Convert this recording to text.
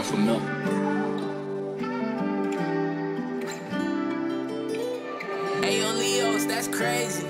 Alpha Milk. Hey, yo, Leos, that's crazy.